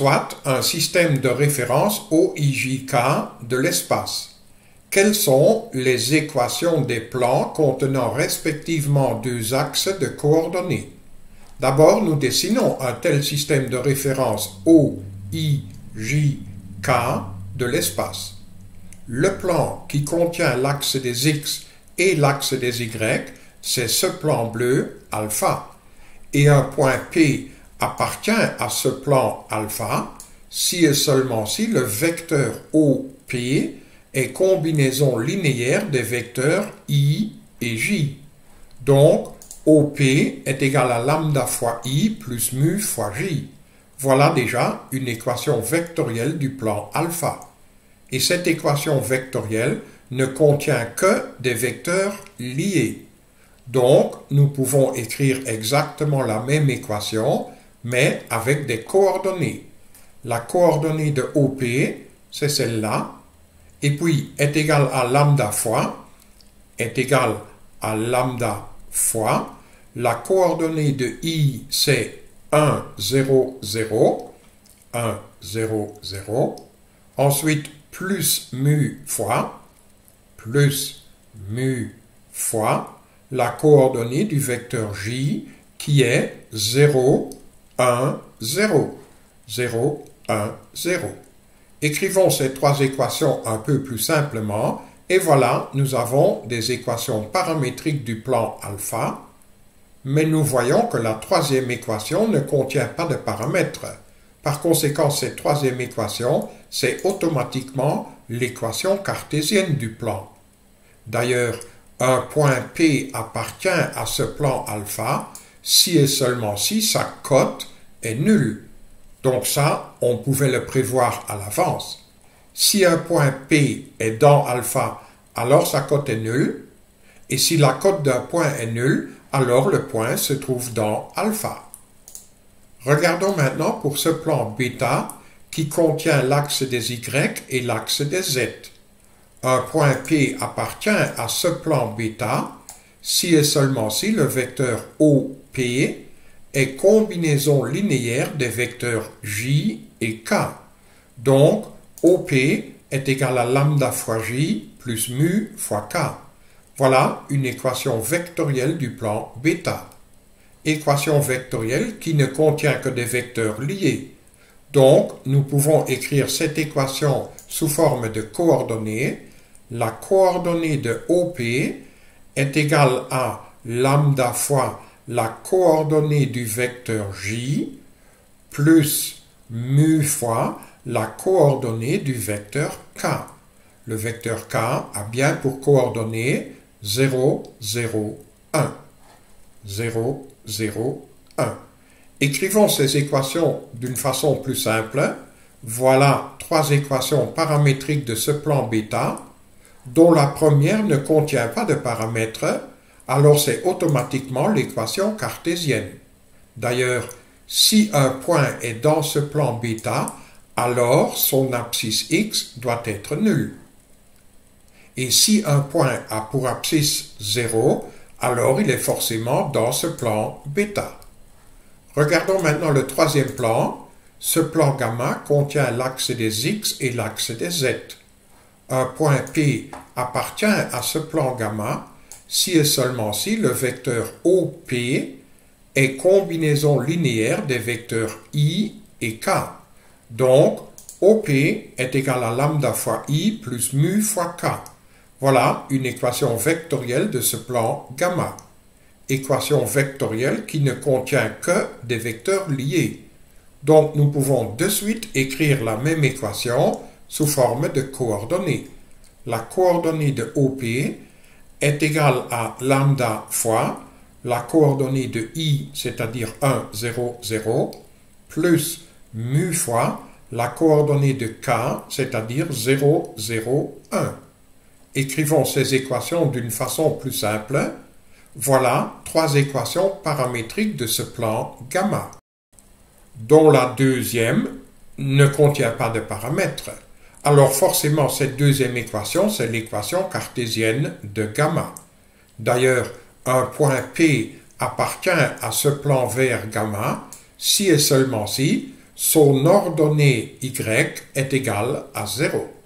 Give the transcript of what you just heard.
soit un système de référence OIJK de l'espace. Quelles sont les équations des plans contenant respectivement deux axes de coordonnées? D'abord, nous dessinons un tel système de référence OIJK de l'espace. Le plan qui contient l'axe des X et l'axe des Y, c'est ce plan bleu alpha. Et un point P appartient à ce plan alpha si et seulement si le vecteur OP est combinaison linéaire des vecteurs I et J. Donc, OP est égal à lambda fois I plus mu fois J. Voilà déjà une équation vectorielle du plan alpha. Et cette équation vectorielle ne contient que des vecteurs liés. Donc, nous pouvons écrire exactement la même équation mais avec des coordonnées. La coordonnée de OP, c'est celle-là, et puis est égal à lambda fois, est égal à lambda fois, la coordonnée de I, c'est 1, 0, 0, 1, 0, 0, ensuite plus mu fois, plus mu fois, la coordonnée du vecteur J, qui est 0, 1, 0. 0, 1, 0. Écrivons ces trois équations un peu plus simplement et voilà, nous avons des équations paramétriques du plan alpha, mais nous voyons que la troisième équation ne contient pas de paramètres. Par conséquent, cette troisième équation, c'est automatiquement l'équation cartésienne du plan. D'ailleurs, un point P appartient à ce plan alpha si et seulement si sa cote est nulle. Donc ça, on pouvait le prévoir à l'avance. Si un point P est dans alpha, alors sa cote est nulle. Et si la cote d'un point est nulle, alors le point se trouve dans alpha. Regardons maintenant pour ce plan bêta qui contient l'axe des Y et l'axe des Z. Un point P appartient à ce plan bêta si et seulement si le vecteur OP est combinaison linéaire des vecteurs J et K. Donc, OP est égal à lambda fois J plus mu fois K. Voilà une équation vectorielle du plan bêta. Équation vectorielle qui ne contient que des vecteurs liés. Donc, nous pouvons écrire cette équation sous forme de coordonnées. La coordonnée de OP est égale à lambda fois la coordonnée du vecteur J plus mu fois la coordonnée du vecteur K. Le vecteur K a bien pour coordonnée 0, 0, 1. 0, 0, 1. Écrivons ces équations d'une façon plus simple. Voilà trois équations paramétriques de ce plan bêta, dont la première ne contient pas de paramètres, alors c'est automatiquement l'équation cartésienne. D'ailleurs, si un point est dans ce plan bêta, alors son abscisse x doit être nul. Et si un point a pour abscisse 0, alors il est forcément dans ce plan bêta. Regardons maintenant le troisième plan. Ce plan gamma contient l'axe des x et l'axe des z. Un point P appartient à ce plan gamma si et seulement si le vecteur OP est combinaison linéaire des vecteurs I et K. Donc, OP est égal à lambda fois I plus mu fois K. Voilà une équation vectorielle de ce plan gamma. Équation vectorielle qui ne contient que des vecteurs liés. Donc nous pouvons de suite écrire la même équation sous forme de coordonnées. La coordonnée de OP est égal à lambda fois la coordonnée de i, c'est-à-dire 1, 0, 0, plus mu fois la coordonnée de k, c'est-à-dire 0, 0, 1. Écrivons ces équations d'une façon plus simple. Voilà trois équations paramétriques de ce plan gamma, dont la deuxième ne contient pas de paramètres. Alors forcément, cette deuxième équation, c'est l'équation cartésienne de gamma. D'ailleurs, un point P appartient à ce plan vert gamma si et seulement si son ordonnée y est égale à 0.